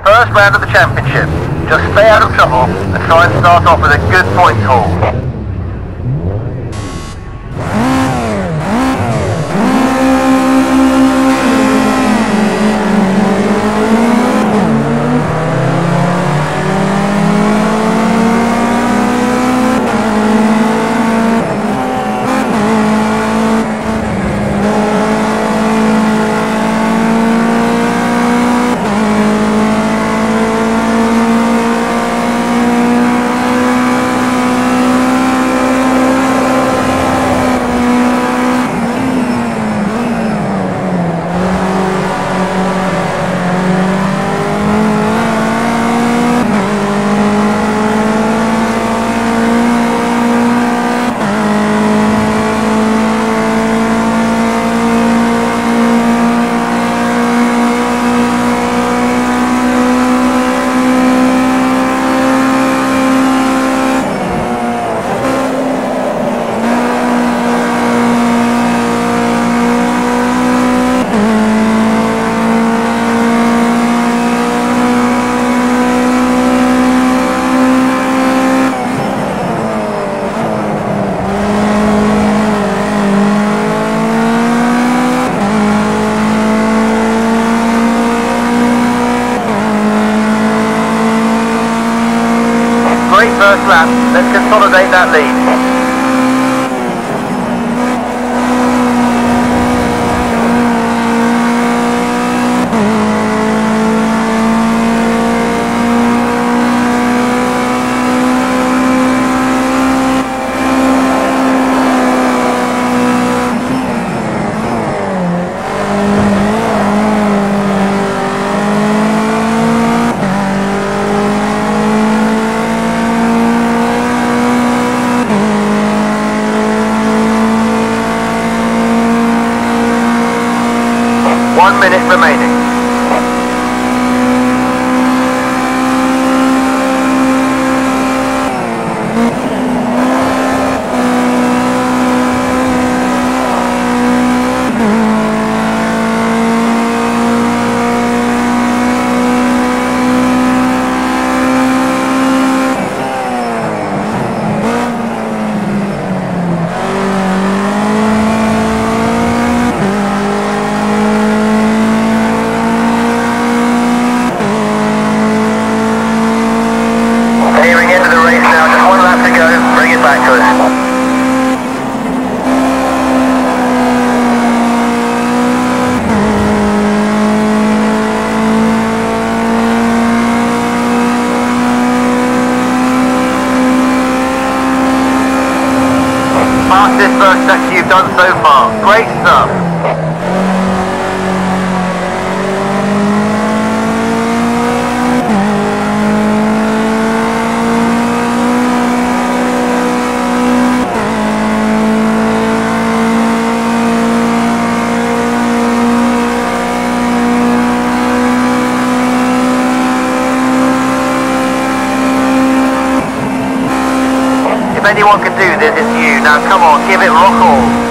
First round of the championship. Just stay out of trouble and try and start off with a good points haul. Anyone can do this, it's you. Now come on, give it rock all.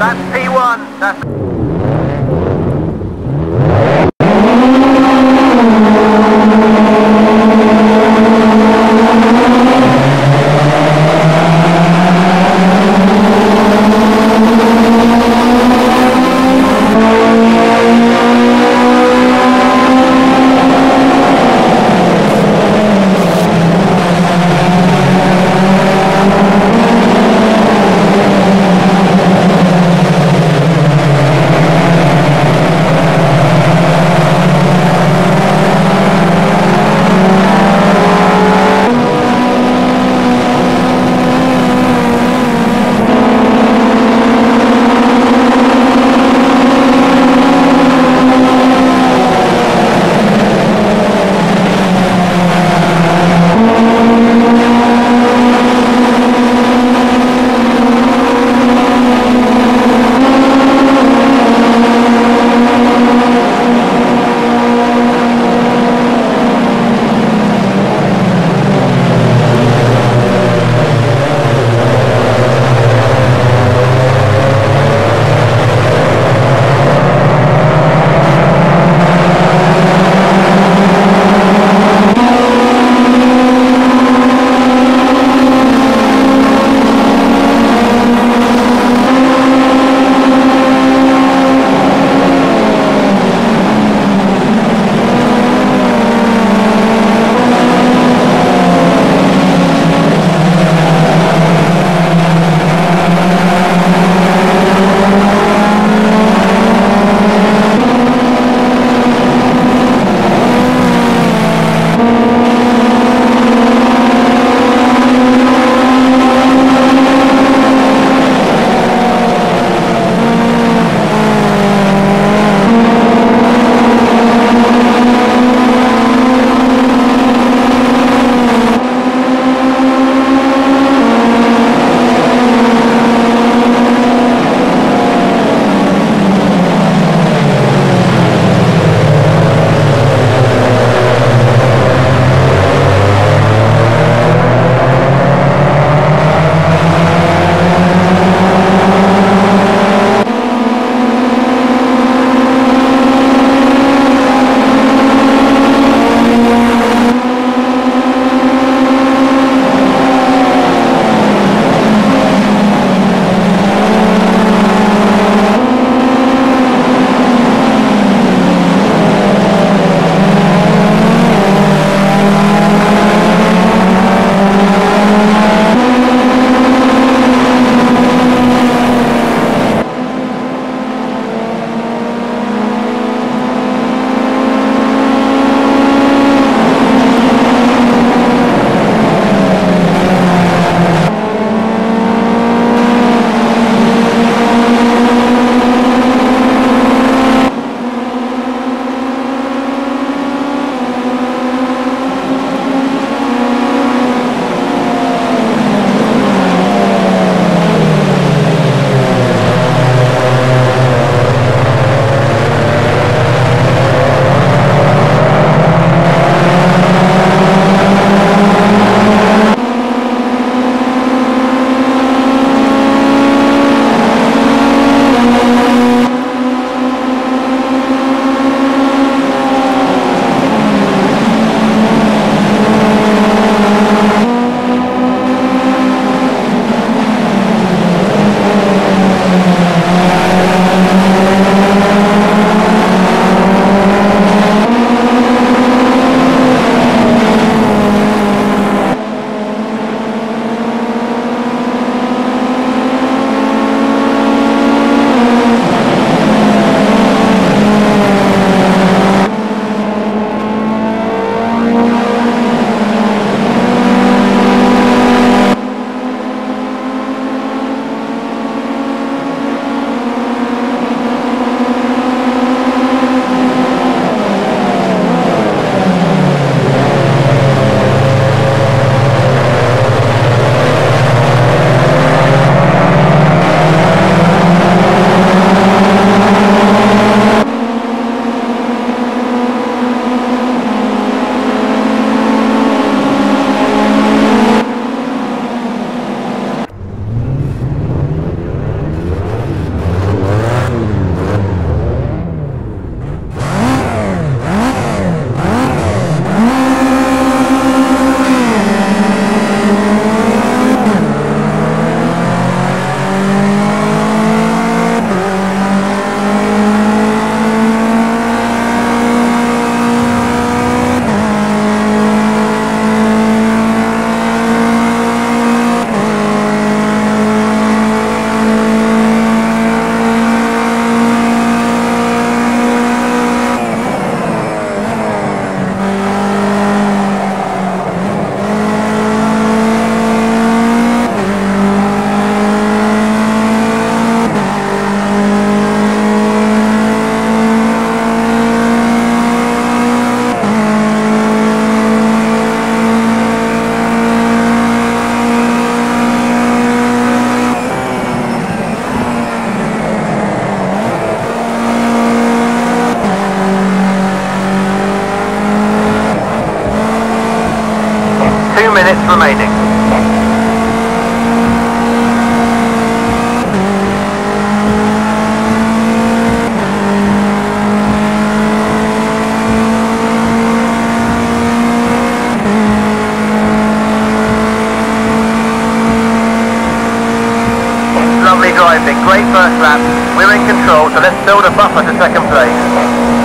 That's P1. That's fantastic, great first lap. We're in control, so let's build a buffer to second place.